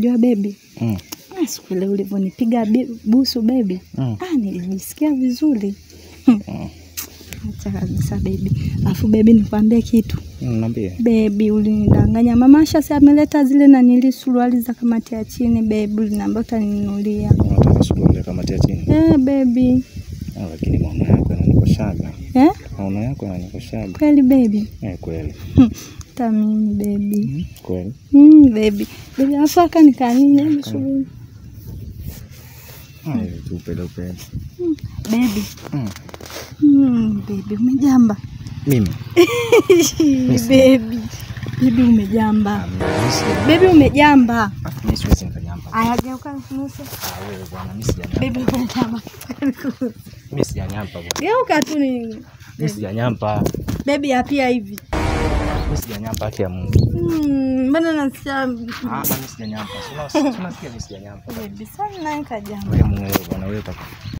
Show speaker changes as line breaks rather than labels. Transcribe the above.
Jua bebi,
Mm.
ah, siku ile ulivyonipiga busu bebi,
Mm.
ah, nilijisikia vizuri.
Mm.
Acha kabisa bebi. Alafu bebi, nikwambie kitu
Niambie.
bebi, ulinidanganya. Mama Asha si ameleta zile nanili suruali za kamati ya chini bebi, uliniambia utaninunulia.
Unataka suruali ya kamati ya chini.
Eh bebi,
Ah, lakini maono yako yananikoshaga.
eh
Maono yako yananikoshaga.
kweli bebi,
Eh, kweli.
hata mimi bebi.
Mm, Kweli.
Mm, bebi bebi, alafu aka nikanini hebu subiri.
Ah, tu upele.
Mm, bebi
Mm.
Mm, bebi umejamba
Mimi.
bebi bebi umejamba Baby umejamba
mimi siwezi nikanyamba.
aya geuka nusu
Ah, wewe bwana, mimi sijanyamba.
bebi umejamba
Mimi sijanyamba bwana.
geuka tu ni
Mimi sijanyamba.
bebi apia hivi
Mimi sijanyamba haki ya Mungu.
Mm, mbona nasikia
Ah, mimi sijanyamba. Tunasikia mimi sijanyamba.
bebi sana naye kajamba
Wewe Mungu bwana wewe utakufa.